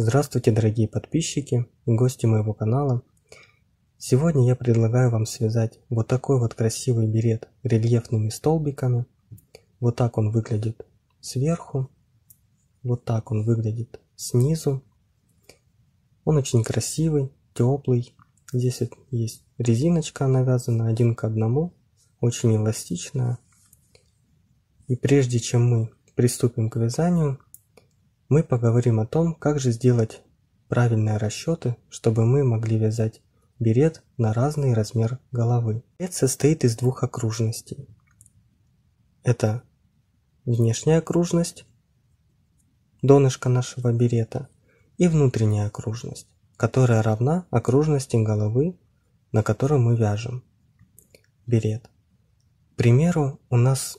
Здравствуйте, дорогие подписчики и гости моего канала. Сегодня я предлагаю вам связать вот такой вот красивый берет рельефными столбиками. Вот так он выглядит сверху, вот так он выглядит снизу. Он очень красивый, теплый. Здесь есть резиночка навязана один к одному, очень эластичная. И прежде чем мы приступим к вязанию, мы поговорим о том, как же сделать правильные расчеты, чтобы мы могли вязать берет на разный размер головы. Берет состоит из двух окружностей. Это внешняя окружность, донышко нашего берета, и внутренняя окружность, которая равна окружности головы, на которой мы вяжем берет. К примеру, у нас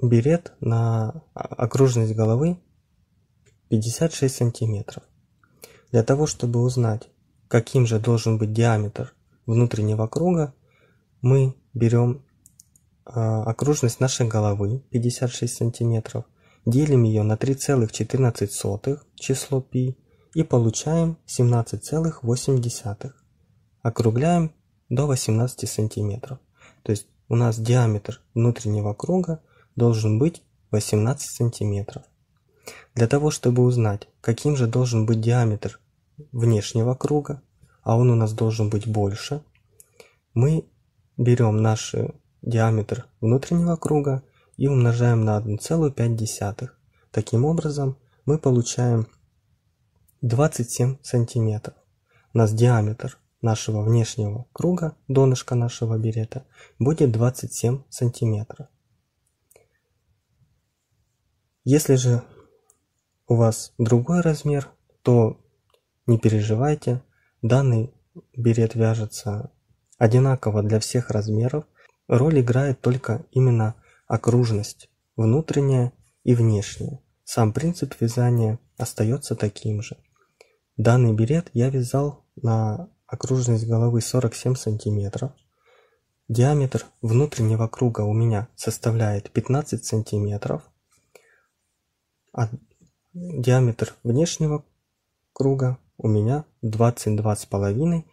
берет на окружность головы 56 сантиметров. Для того, чтобы узнать, каким же должен быть диаметр внутреннего круга, мы берем а, окружность нашей головы 56 сантиметров, делим ее на 3,14 число π и получаем 17,8. Округляем до 18 сантиметров. То есть у нас диаметр внутреннего круга должен быть 18 сантиметров. Для того, чтобы узнать, каким же должен быть диаметр внешнего круга, а он у нас должен быть больше, мы берем наш диаметр внутреннего круга и умножаем на 1,5. Таким образом, мы получаем 27 сантиметров. У нас диаметр нашего внешнего круга, донышка нашего берета, будет 27 сантиметров. Если же у вас другой размер, то не переживайте, данный берет вяжется одинаково для всех размеров. Роль играет только именно окружность, внутренняя и внешняя. Сам принцип вязания остается таким же. Данный берет я вязал на окружность головы 47 сантиметров. Диаметр внутреннего круга у меня составляет 15 сантиметров. Диаметр внешнего круга у меня 22,5,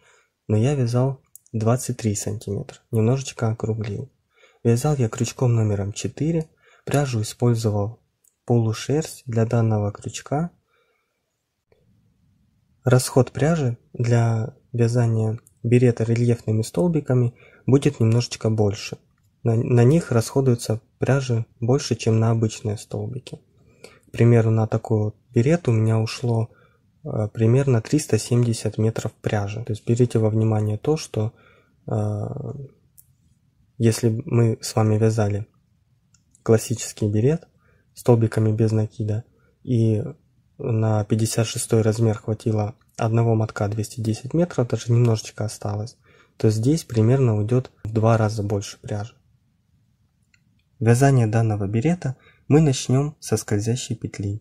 но я вязал 23 сантиметра, немножечко округлил. Вязал я крючком номером 4, пряжу использовал полушерсть для данного крючка. Расход пряжи для вязания берета рельефными столбиками будет немножечко больше. На, на них расходуется пряжи больше, чем на обычные столбики примеру, на такой вот берет у меня ушло э, примерно 370 метров пряжи. То есть берите во внимание то, что э, если мы с вами вязали классический берет столбиками без накида и на 56 размер хватило одного мотка 210 метров, даже немножечко осталось, то здесь примерно уйдет в два раза больше пряжи. Вязание данного берета мы начнем со скользящей петли.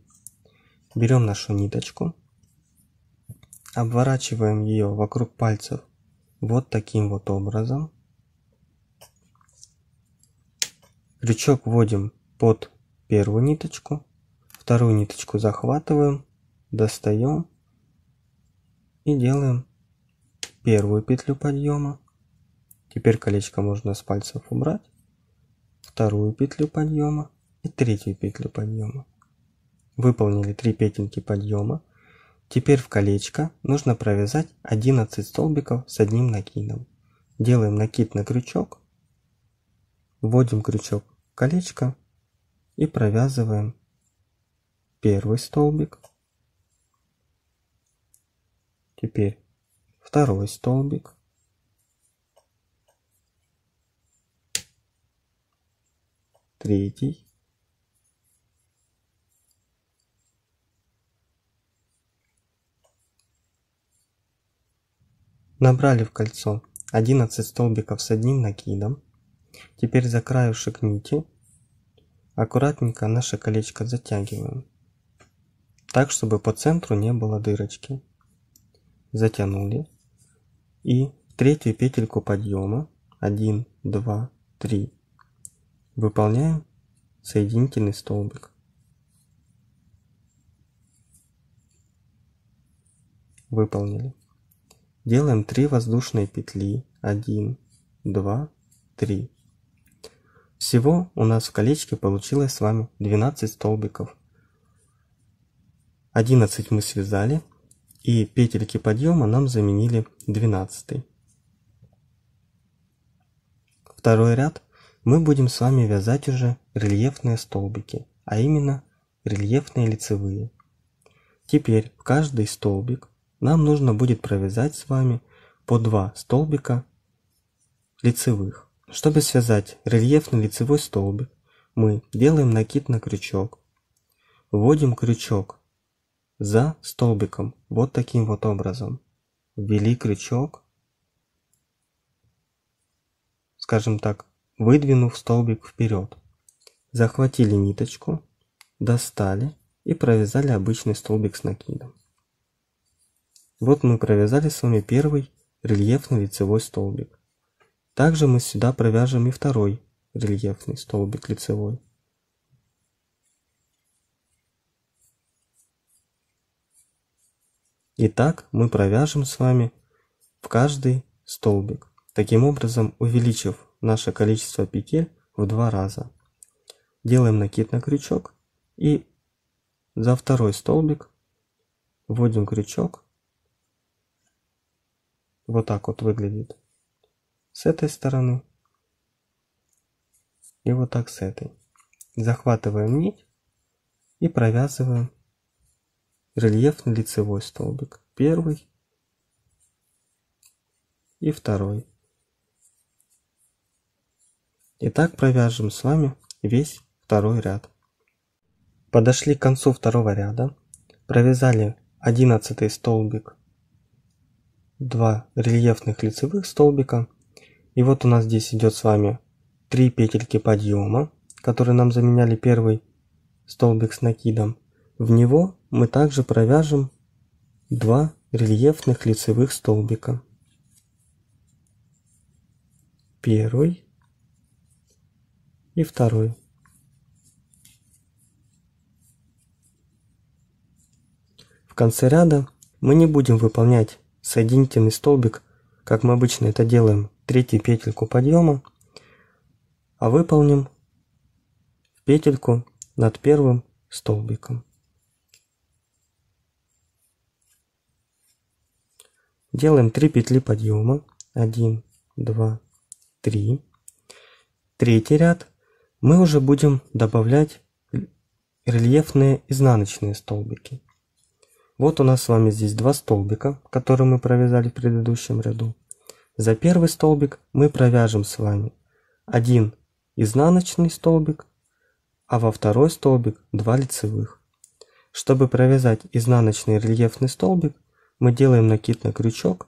Берем нашу ниточку, обворачиваем ее вокруг пальцев вот таким вот образом. Крючок вводим под первую ниточку, вторую ниточку захватываем, достаем и делаем первую петлю подъема. Теперь колечко можно с пальцев убрать. Вторую петлю подъема и третью петлю подъема. Выполнили 3 петельки подъема. Теперь в колечко нужно провязать 11 столбиков с одним накидом. Делаем накид на крючок, вводим крючок в колечко и провязываем первый столбик. Теперь второй столбик. Третий. Набрали в кольцо 11 столбиков с одним накидом. Теперь за краюшек нити аккуратненько наше колечко затягиваем. Так, чтобы по центру не было дырочки. Затянули. И в третью петельку подъема 1, 2, 3 выполняем соединительный столбик. выполнили. Делаем 3 воздушные петли. 1, 2, 3. Всего у нас в колечке получилось с вами 12 столбиков. 11 мы связали, и петельки подъема нам заменили 12. Второй ряд мы будем с вами вязать уже рельефные столбики, а именно рельефные лицевые. Теперь в каждый столбик нам нужно будет провязать с вами по два столбика лицевых. Чтобы связать рельефный лицевой столбик, мы делаем накид на крючок, вводим крючок за столбиком вот таким вот образом. Ввели крючок, скажем так, выдвинув столбик вперед. Захватили ниточку, достали и провязали обычный столбик с накидом. Вот мы провязали с вами первый рельефный лицевой столбик. Также мы сюда провяжем и второй рельефный столбик лицевой. Итак, мы провяжем с вами в каждый столбик, таким образом увеличив наше количество петель в два раза. Делаем накид на крючок и за второй столбик вводим крючок. Вот так вот выглядит с этой стороны и вот так с этой. Захватываем нить и провязываем рельефный лицевой столбик. Первый и второй. И так провяжем с вами весь второй ряд. Подошли к концу второго ряда, провязали одиннадцатый столбик, два рельефных лицевых столбика, и вот у нас здесь идет с вами три петельки подъема, которые нам заменяли первый столбик с накидом. В него мы также провяжем два рельефных лицевых столбика. Первый и второй. В конце ряда мы не будем выполнять соединительный столбик, как мы обычно это делаем, третью петельку подъема, а выполним петельку над первым столбиком. Делаем 3 петли подъема. 1, 2, 3. Третий ряд мы уже будем добавлять рельефные изнаночные столбики. Вот у нас с вами здесь два столбика, которые мы провязали в предыдущем ряду. За первый столбик мы провяжем с вами один изнаночный столбик, а во второй столбик два лицевых. Чтобы провязать изнаночный рельефный столбик, мы делаем накид на крючок.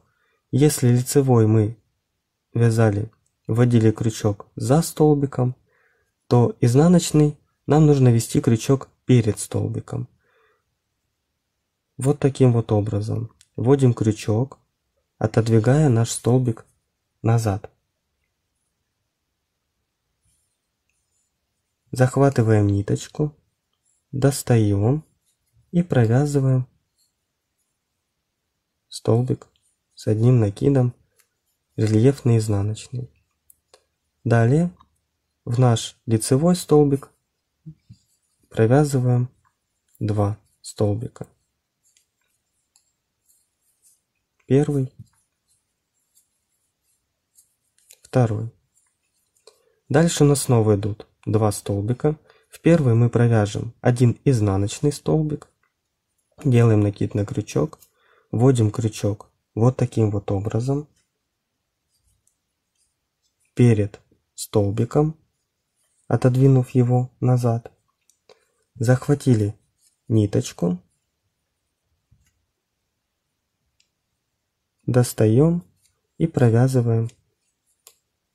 Если лицевой мы вязали, вводили крючок за столбиком, то изнаночный нам нужно вести крючок перед столбиком. Вот таким вот образом. Вводим крючок, отодвигая наш столбик назад. Захватываем ниточку, достаем и провязываем столбик с одним накидом рельефный изнаночный. Далее в наш лицевой столбик провязываем два столбика. Первый. Второй. Дальше у нас снова идут два столбика. В первый мы провяжем один изнаночный столбик. Делаем накид на крючок. Вводим крючок вот таким вот образом. Перед столбиком, отодвинув его назад. Захватили ниточку достаем и провязываем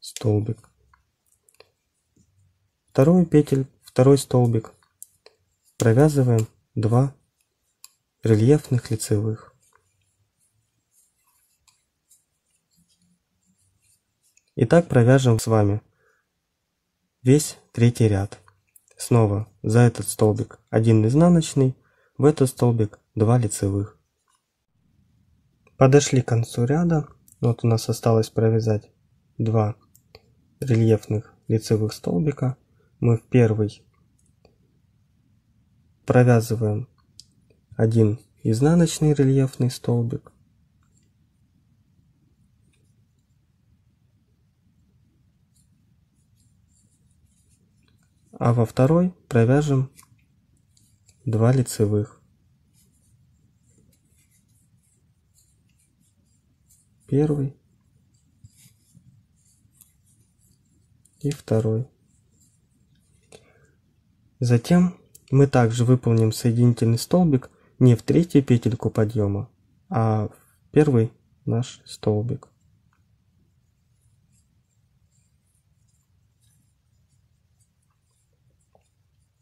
столбик. Вторую петель, второй столбик провязываем 2 рельефных лицевых. И так провяжем с вами весь третий ряд. Снова за этот столбик один изнаночный, в этот столбик 2 лицевых. Подошли к концу ряда. Вот у нас осталось провязать два рельефных лицевых столбика. Мы в первый провязываем один изнаночный рельефный столбик. А во второй провяжем два лицевых. Первый и второй. Затем мы также выполним соединительный столбик не в третью петельку подъема, а в первый наш столбик.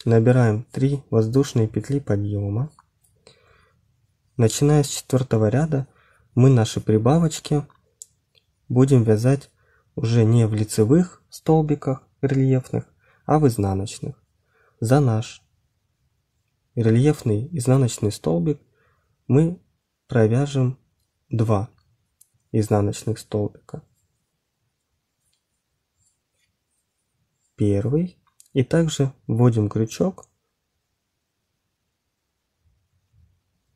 Набираем 3 воздушные петли подъема. Начиная с четвертого ряда мы наши прибавочки будем вязать уже не в лицевых столбиках рельефных, а в изнаночных. За наш рельефный изнаночный столбик мы провяжем 2 изнаночных столбика. Первый и также вводим крючок,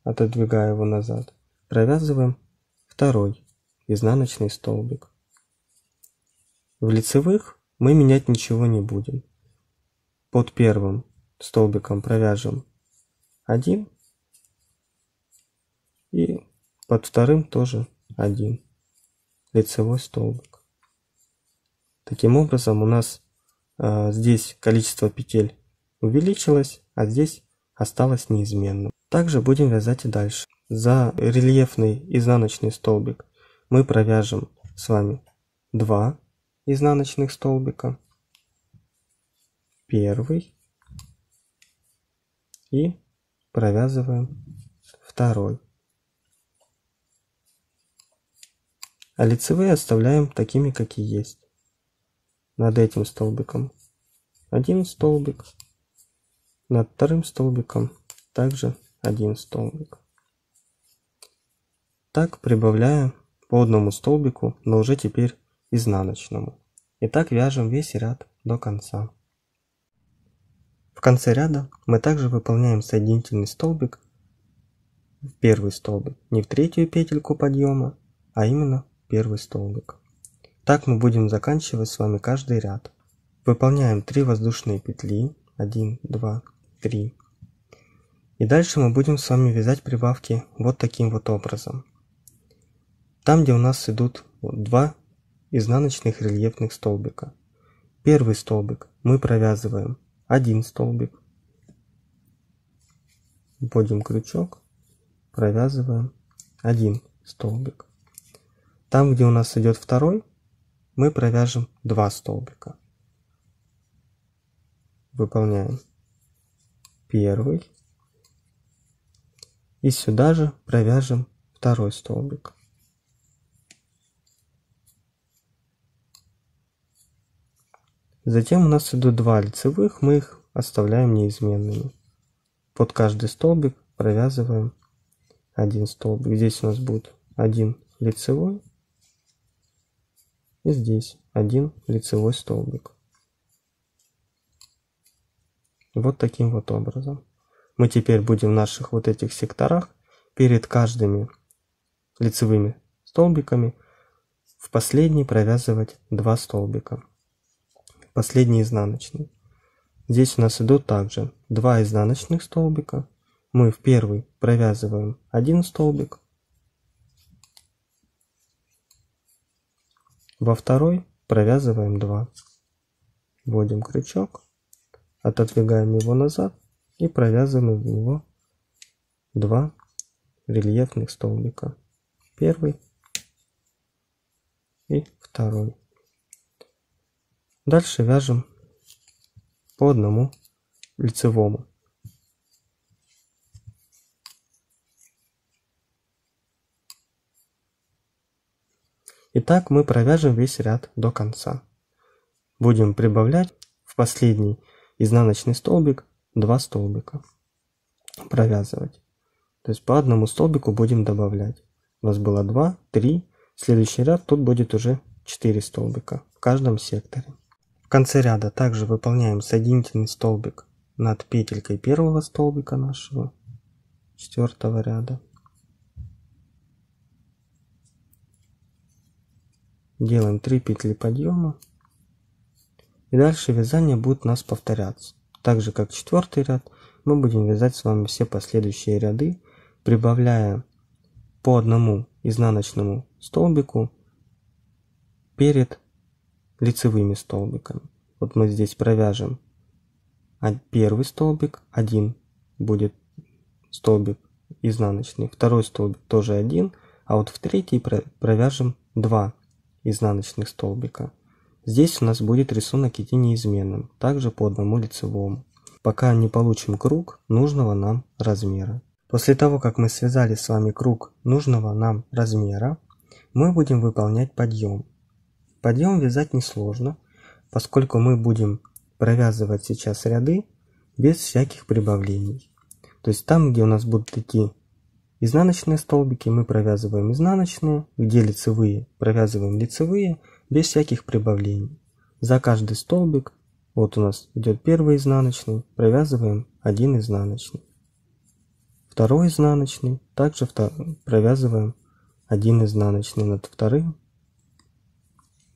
отодвигая его назад, провязываем второй изнаночный столбик. В лицевых мы менять ничего не будем. Под первым столбиком провяжем один и под вторым тоже один лицевой столбик. Таким образом у нас а, здесь количество петель увеличилось, а здесь осталось неизменным. Также будем вязать и дальше. За рельефный изнаночный столбик мы провяжем с вами 2 изнаночных столбика. Первый. И провязываем второй. А лицевые оставляем такими, как и есть над этим столбиком один столбик, над вторым столбиком также один столбик. Так прибавляя по одному столбику, но уже теперь изнаночному. И так вяжем весь ряд до конца. В конце ряда мы также выполняем соединительный столбик в первый столбик, не в третью петельку подъема, а именно первый столбик. Так мы будем заканчивать с вами каждый ряд. Выполняем 3 воздушные петли. 1, 2, 3. И дальше мы будем с вами вязать прибавки вот таким вот образом. Там, где у нас идут два изнаночных рельефных столбика. Первый столбик мы провязываем один столбик. Вводим крючок, провязываем один столбик. Там, где у нас идет второй, мы провяжем два столбика. Выполняем первый. И сюда же провяжем второй столбик. Затем у нас идут два лицевых, мы их оставляем неизменными. Под каждый столбик провязываем один столбик. Здесь у нас будет один лицевой и здесь один лицевой столбик. Вот таким вот образом. Мы теперь будем в наших вот этих секторах перед каждыми лицевыми столбиками в последний провязывать два столбика. Последний изнаночный. Здесь у нас идут также два изнаночных столбика. Мы в первый провязываем один столбик, Во второй провязываем 2. Вводим крючок, отодвигаем его назад и провязываем в него 2 рельефных столбика. Первый и второй. Дальше вяжем по одному лицевому. Итак, мы провяжем весь ряд до конца. Будем прибавлять в последний изнаночный столбик 2 столбика. Провязывать. То есть по одному столбику будем добавлять. У нас было 2, 3. Следующий ряд тут будет уже 4 столбика в каждом секторе. В конце ряда также выполняем соединительный столбик над петелькой первого столбика нашего четвертого ряда. Делаем 3 петли подъема. И дальше вязание будет у нас повторяться. Так же как четвертый ряд, мы будем вязать с вами все последующие ряды, прибавляя по одному изнаночному столбику перед лицевыми столбиками. Вот мы здесь провяжем первый столбик, один будет столбик изнаночный, второй столбик тоже один, а вот в третий провяжем два изнаночных столбика. Здесь у нас будет рисунок идти неизменным, также по одному лицевому, пока не получим круг нужного нам размера. После того, как мы связали с вами круг нужного нам размера, мы будем выполнять подъем. Подъем вязать несложно, поскольку мы будем провязывать сейчас ряды без всяких прибавлений. То есть там, где у нас будут идти Изнаночные столбики мы провязываем изнаночные, где лицевые провязываем лицевые, без всяких прибавлений. За каждый столбик, вот у нас идет первый изнаночный, провязываем один изнаночный. Второй изнаночный, также провязываем один изнаночный над вторым.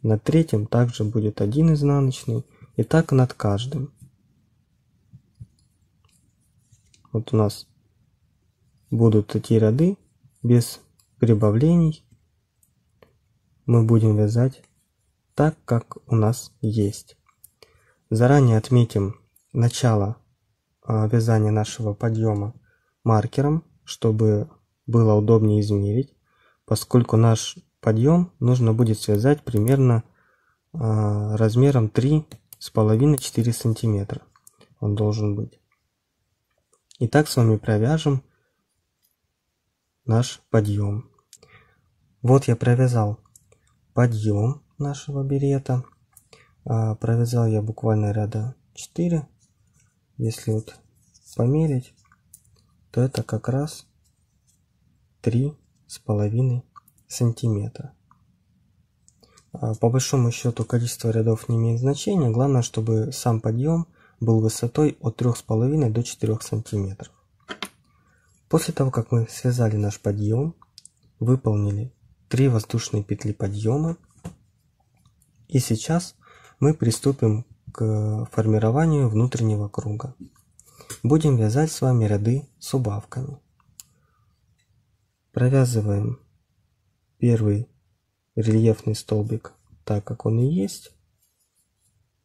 Над третьим также будет один изнаночный, и так над каждым. Вот у нас будут эти ряды без прибавлений. Мы будем вязать так, как у нас есть. Заранее отметим начало а, вязания нашего подъема маркером, чтобы было удобнее измерить, поскольку наш подъем нужно будет связать примерно а, размером 3,5-4 сантиметра. Он должен быть. Итак, с вами провяжем наш подъем. Вот я провязал подъем нашего берета. А, провязал я буквально ряда 4. Если вот померить, то это как раз три с половиной сантиметра. А, по большому счету количество рядов не имеет значения. Главное, чтобы сам подъем был высотой от 3,5 до 4 сантиметров. После того, как мы связали наш подъем, выполнили 3 воздушные петли подъема, и сейчас мы приступим к формированию внутреннего круга. Будем вязать с вами ряды с убавками. Провязываем первый рельефный столбик так, как он и есть,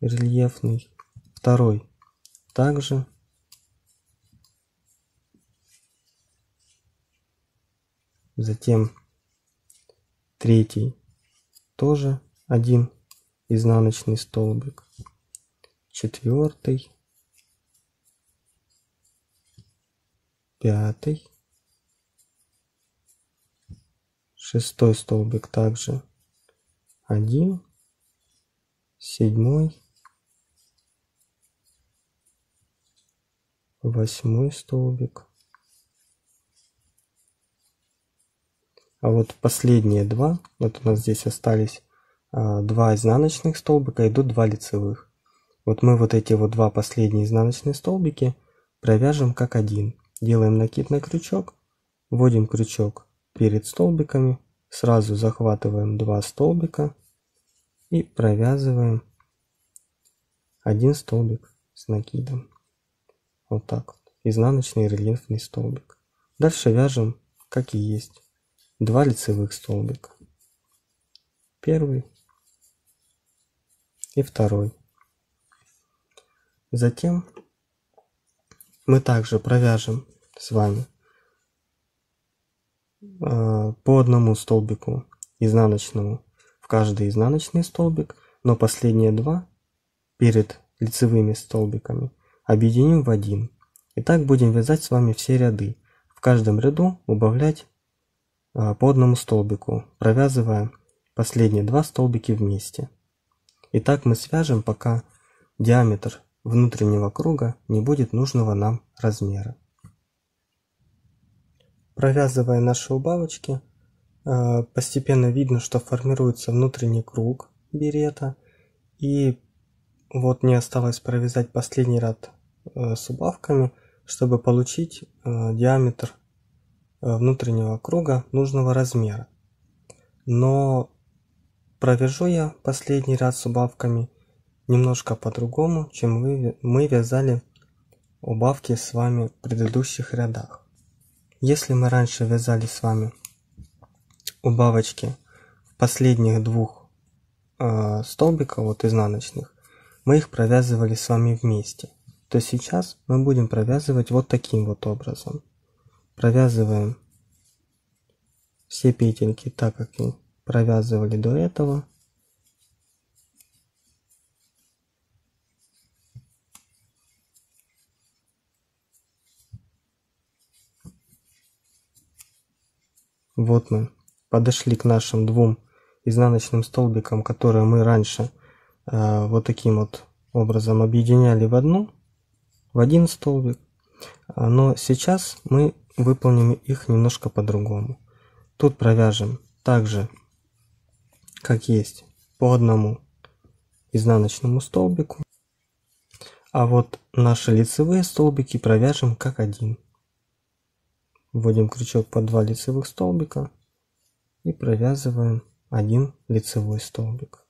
рельефный. Второй также. Затем третий тоже один изнаночный столбик, четвертый, пятый, шестой столбик также. Один, седьмой, восьмой столбик, А вот последние два, вот у нас здесь остались а, два изнаночных столбика, идут два лицевых. Вот мы вот эти вот два последние изнаночные столбики провяжем как один. Делаем накид на крючок, вводим крючок перед столбиками, сразу захватываем два столбика и провязываем один столбик с накидом. Вот так вот. Изнаночный рельефный столбик. Дальше вяжем как и есть два лицевых столбика. Первый и второй. Затем мы также провяжем с вами по одному столбику изнаночному в каждый изнаночный столбик, но последние два перед лицевыми столбиками объединим в один. И так будем вязать с вами все ряды. В каждом ряду убавлять а, по одному столбику, провязывая последние два столбики вместе. И так мы свяжем, пока диаметр внутреннего круга не будет нужного нам размера. Провязывая наши убавочки, э, постепенно видно, что формируется внутренний круг берета. И вот мне осталось провязать последний ряд э, с убавками, чтобы получить диаметр внутреннего круга нужного размера. Но провяжу я последний ряд с убавками немножко по-другому, чем мы вязали убавки с вами в предыдущих рядах. Если мы раньше вязали с вами убавочки в последних двух э, столбиков, вот изнаночных, мы их провязывали с вами вместе, то сейчас мы будем провязывать вот таким вот образом. Провязываем все петельки так, как и провязывали до этого. Вот мы подошли к нашим двум изнаночным столбикам, которые мы раньше э, вот таким вот образом объединяли в одну, в один столбик. Но сейчас мы выполним их немножко по-другому. Тут провяжем также, как есть, по одному изнаночному столбику. А вот наши лицевые столбики провяжем как один. Вводим крючок по два лицевых столбика и провязываем один лицевой столбик.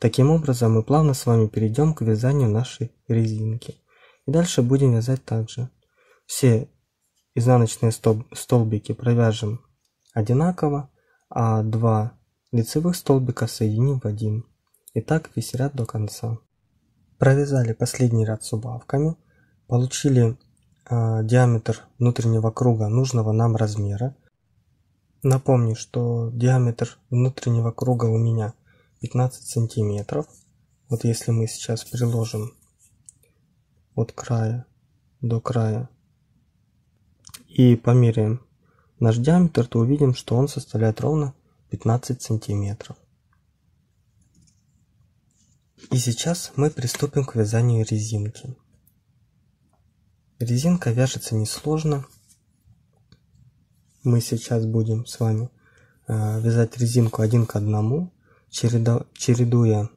Таким образом мы плавно с вами перейдем к вязанию нашей резинки. И дальше будем вязать также. Все изнаночные столбики провяжем одинаково, а два лицевых столбика соединим в один. И так весь ряд до конца. Провязали последний ряд с убавками, получили диаметр внутреннего круга нужного нам размера. Напомню, что диаметр внутреннего круга у меня 15 сантиметров. Вот если мы сейчас приложим от края до края и померяем наш диаметр, то увидим, что он составляет ровно 15 сантиметров. И сейчас мы приступим к вязанию резинки. Резинка вяжется несложно. Мы сейчас будем с вами э, вязать резинку один к одному, чередуя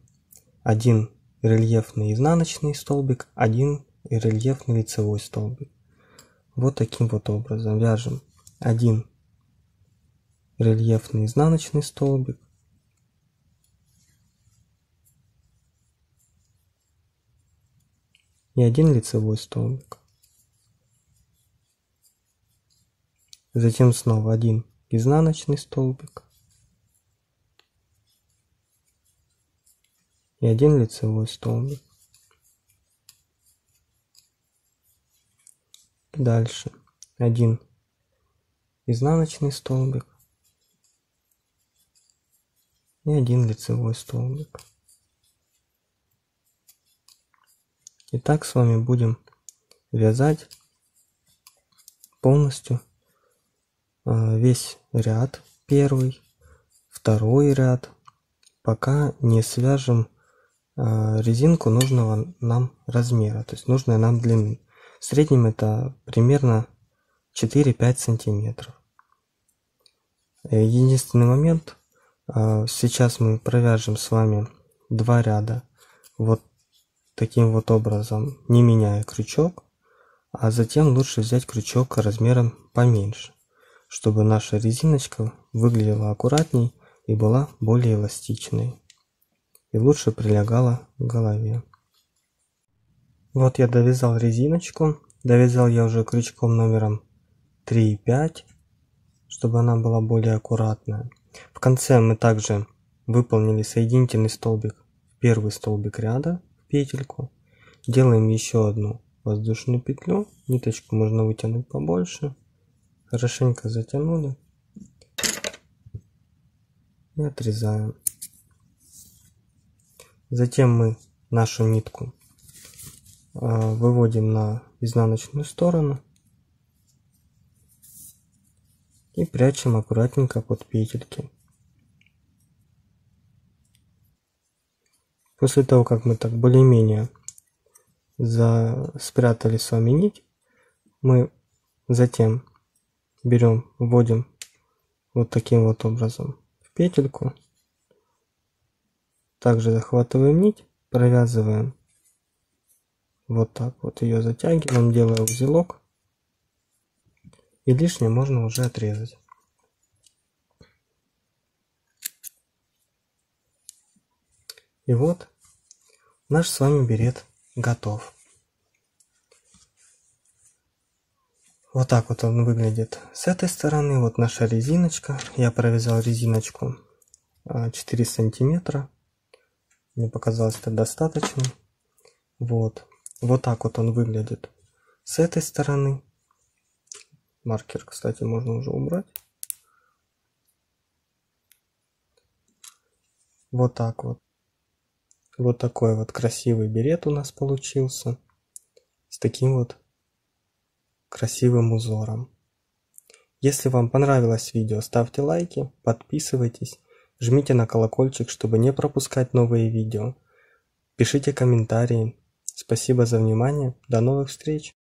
один рельефный изнаночный столбик, один рельефный лицевой столбик. Вот таким вот образом вяжем один рельефный изнаночный столбик, и один лицевой столбик. Затем снова один изнаночный столбик и один лицевой столбик. Дальше один изнаночный столбик и один лицевой столбик. И так с вами будем вязать полностью весь ряд первый, второй ряд, пока не свяжем э, резинку нужного нам размера, то есть нужной нам длины. В среднем это примерно 4-5 сантиметров. Э, единственный момент, сейчас мы провяжем с вами два ряда вот таким вот образом, не меняя крючок, а затем лучше взять крючок размером поменьше чтобы наша резиночка выглядела аккуратней и была более эластичной и лучше прилегала к голове. Вот я довязал резиночку, довязал я уже крючком номером 3 и 5, чтобы она была более аккуратная. В конце мы также выполнили соединительный столбик первый столбик ряда в петельку. Делаем еще одну воздушную петлю, ниточку можно вытянуть побольше хорошенько затянули и отрезаем. Затем мы нашу нитку а, выводим на изнаночную сторону и прячем аккуратненько под петельки. После того, как мы так более-менее за... спрятали с вами нить, мы затем берем, вводим вот таким вот образом в петельку. Также захватываем нить, провязываем вот так вот ее затягиваем, делая узелок. И лишнее можно уже отрезать. И вот наш с вами берет готов. Вот так вот он выглядит с этой стороны. Вот наша резиночка. Я провязал резиночку 4 а, сантиметра. Мне показалось это достаточно. Вот. Вот так вот он выглядит с этой стороны. Маркер, кстати, можно уже убрать. Вот так вот. Вот такой вот красивый берет у нас получился. С таким вот красивым узором. Если вам понравилось видео, ставьте лайки, подписывайтесь, жмите на колокольчик, чтобы не пропускать новые видео. Пишите комментарии. Спасибо за внимание. До новых встреч.